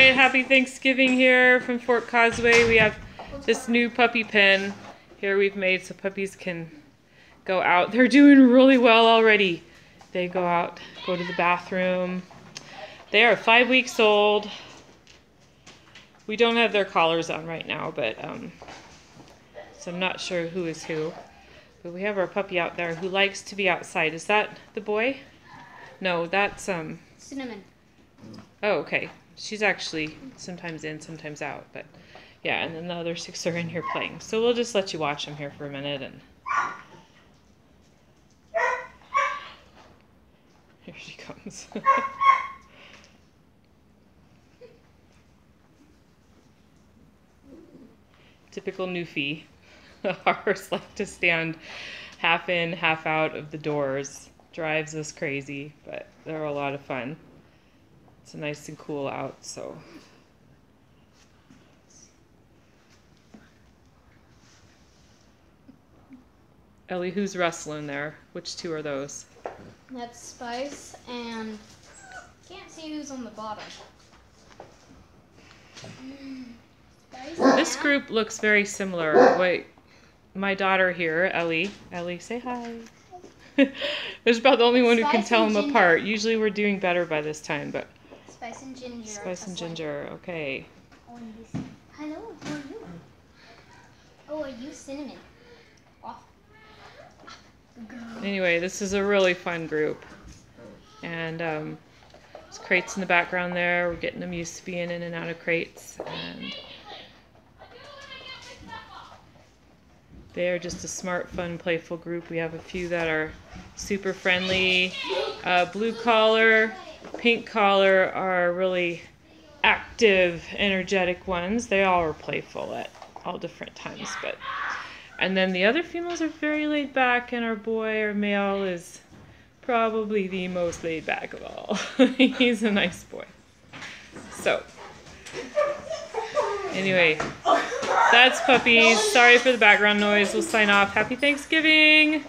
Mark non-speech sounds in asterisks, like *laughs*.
right, happy Thanksgiving here from Fort Causeway. We have this new puppy pen here we've made so puppies can go out. They're doing really well already. They go out, go to the bathroom. They are five weeks old. We don't have their collars on right now, but um, so I'm not sure who is who. But we have our puppy out there who likes to be outside. Is that the boy? No, that's um. Cinnamon. Oh, okay. She's actually sometimes in, sometimes out, but yeah. And then the other six are in here playing. So we'll just let you watch them here for a minute and. Here she comes. *laughs* Typical Newfie. *laughs* Ours like to stand half in, half out of the doors. Drives us crazy, but they're a lot of fun. It's nice and cool out, so. Ellie, who's wrestling there? Which two are those? That's Spice and can't see who's on the bottom. Spice. This group looks very similar. Wait, my daughter here, Ellie. Ellie, say hi. *laughs* There's about the only one who can tell them apart. Usually we're doing better by this time, but Spice and Ginger. Spice and. Ginger, okay. Oh, and this- Hello, how are you? Oh, are you Cinnamon? Off. Anyway, this is a really fun group. And um, there's crates in the background there. We're getting them used to being in and out of crates. And they are just a smart, fun, playful group. We have a few that are super friendly. Uh, blue collar, pink collar are really active, energetic ones. They all are playful at all different times, but and then the other females are very laid back, and our boy, our male, is probably the most laid back of all. *laughs* He's a nice boy. So, anyway, that's puppies. Sorry for the background noise. We'll sign off. Happy Thanksgiving!